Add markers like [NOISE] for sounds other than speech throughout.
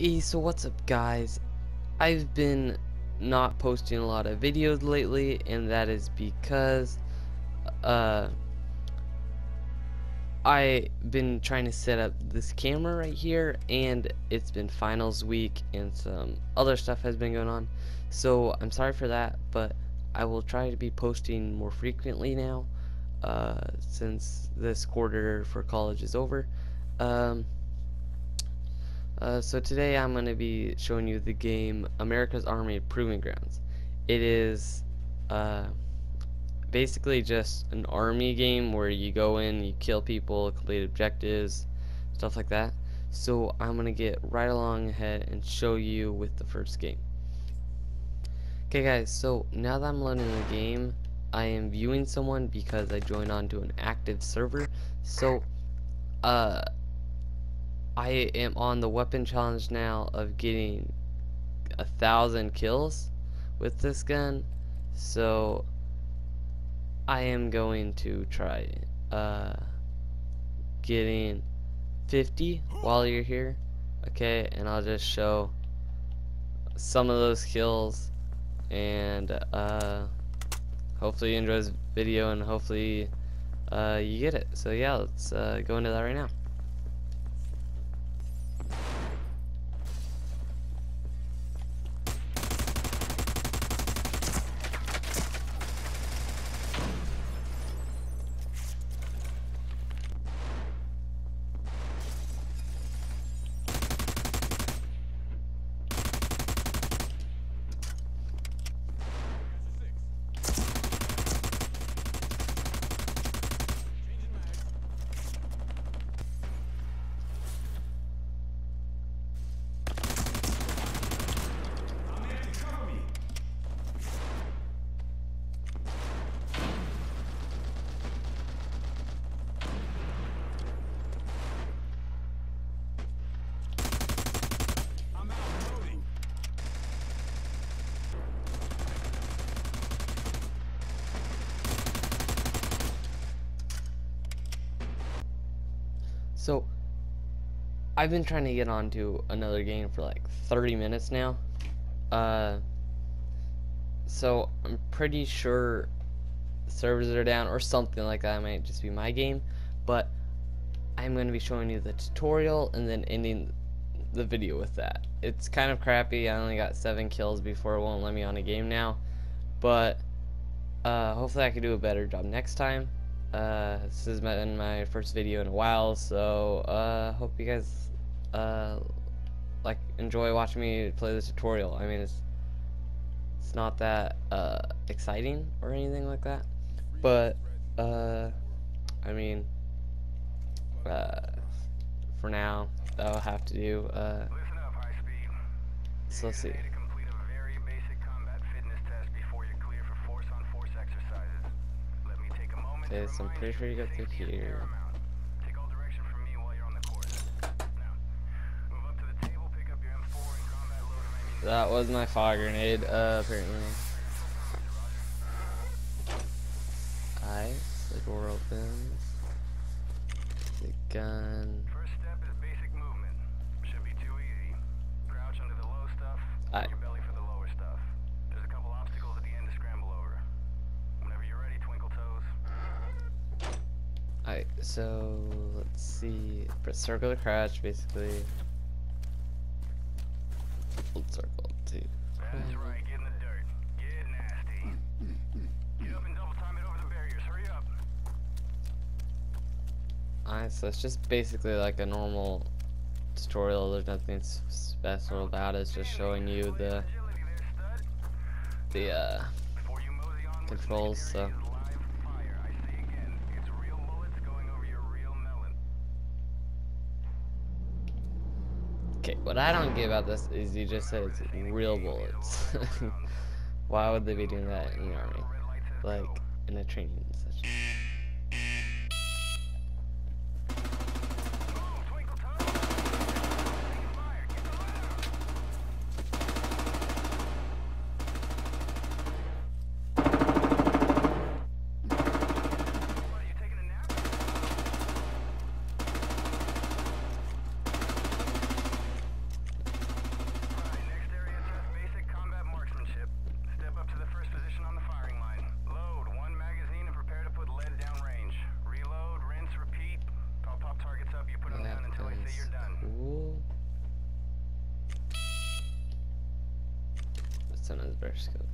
Hey, so what's up guys? I've been not posting a lot of videos lately and that is because uh I've been trying to set up this camera right here and it's been finals week and some other stuff has been going on so I'm sorry for that but I will try to be posting more frequently now uh, since this quarter for college is over um, uh, so today I'm going to be showing you the game America's Army Proving Grounds. It is uh, basically just an army game where you go in, you kill people, complete objectives, stuff like that. So I'm going to get right along ahead and show you with the first game. Okay guys, so now that I'm learning the game, I am viewing someone because I joined onto an active server. So, uh, I am on the weapon challenge now of getting a thousand kills with this gun. So I am going to try uh, getting 50 while you're here okay? And I'll just show some of those kills and uh, hopefully you enjoy this video and hopefully uh, you get it. So yeah let's uh, go into that right now So, I've been trying to get onto another game for like 30 minutes now. Uh, so, I'm pretty sure servers are down or something like that. It might just be my game. But, I'm going to be showing you the tutorial and then ending the video with that. It's kind of crappy. I only got 7 kills before it won't let me on a game now. But, uh, hopefully I can do a better job next time. Uh, this has been my first video in a while, so uh, hope you guys uh, like enjoy watching me play this tutorial. I mean, it's it's not that uh, exciting or anything like that, but uh, I mean, uh, for now, that'll have to do. Uh, so let's see. So I'm pretty sure you got through here. That was my fire grenade, uh, apparently. Ice, the door opens. The gun. First step is basic movement. Should be too easy. Crouch under the low stuff, Aye. your belly for the lower stuff. There's a couple obstacles at the end to scramble over. Whenever you're ready, twinkle toes. Alright, so let's see. Press circle to crouch, basically. Hold circle to. Right, get in the dirt. Get nasty. Get up and double time it over the barriers. Hurry up. Alright, so it's just basically like a normal tutorial. There's nothing special about it. It's just showing you the Agility there, stud. the uh, Before you mosey on, what's controls. So your ears live fire. I say again, it's real bullets going over your real melon. Okay, what I don't get about this is you just said it's real bullets. [LAUGHS] Why would they be doing that in the army? Like in a training session. Bear skill.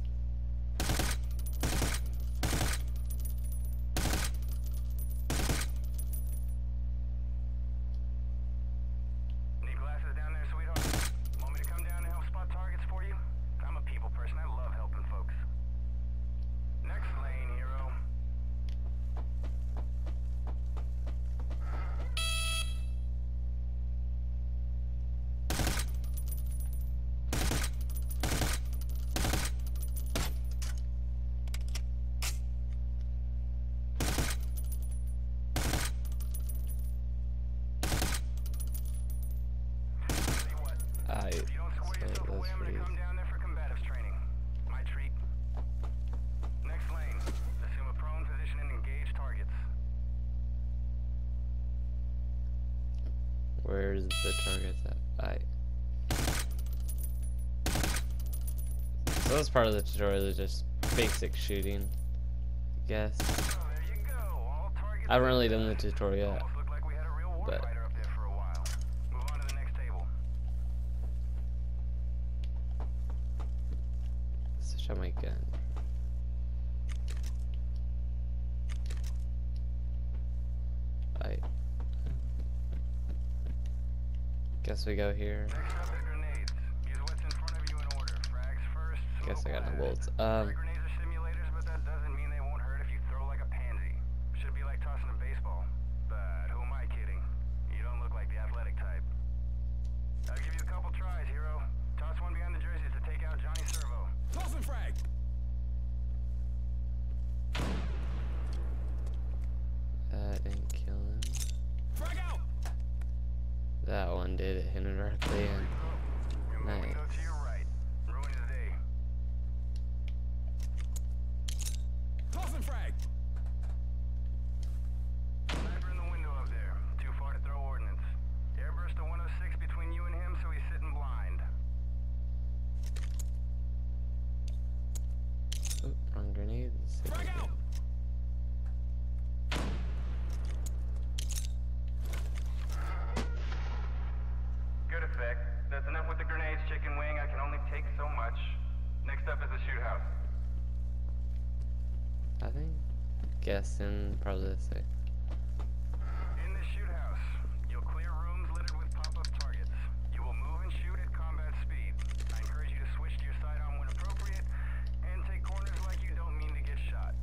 Where is the target at? I... So that's part of the tutorial is just basic shooting, I guess. I haven't really done the tutorial yet, but... Switch out my gun. Guess we go here. Guess I got no bolts. Um. landed inadvertently and nice. That's enough with the grenades, chicken wing. I can only take so much. Next up is the shoot house. I think guessing probably the same. In the shoot house, you'll clear rooms littered with pop-up targets. You will move and shoot at combat speed. I encourage you to switch to your sidearm when appropriate, and take corners like you don't mean to get shot.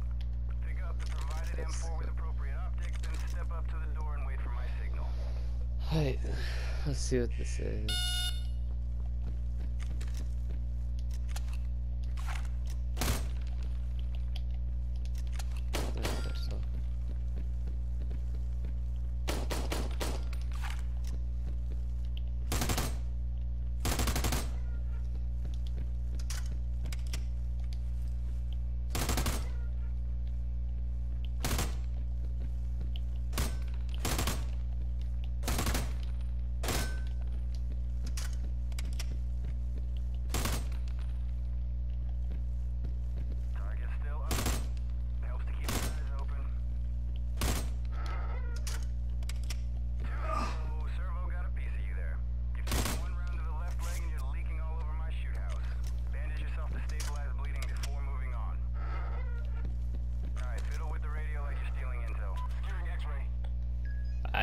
Pick up the provided That's M4 with appropriate optics, then step up to the door and wait for my signal. Alright, let's see what this is.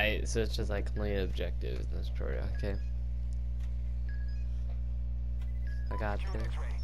I such as I complete objectives in this tutorial. Okay. I got this.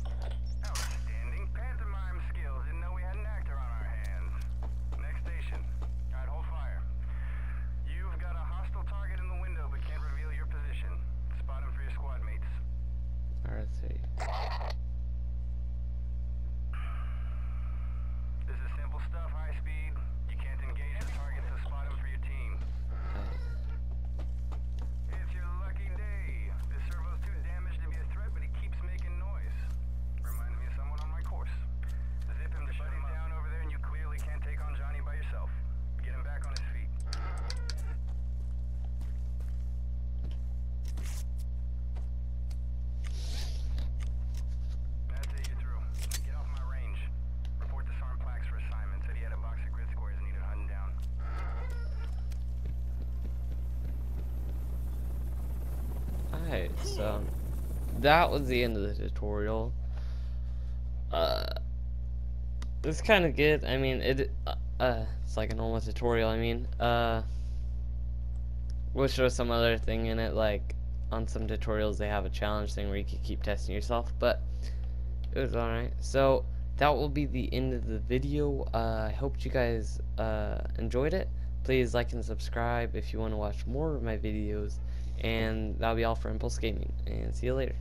Okay, so that was the end of the tutorial. Uh, it's kind of good. I mean, it uh, uh, it's like a normal tutorial. I mean, uh, we'll show some other thing in it. Like on some tutorials, they have a challenge thing where you can keep testing yourself. But it was alright. So that will be the end of the video. Uh, I hope you guys uh, enjoyed it. Please like and subscribe if you want to watch more of my videos. And that'll be all for Impulse Gaming. And see you later.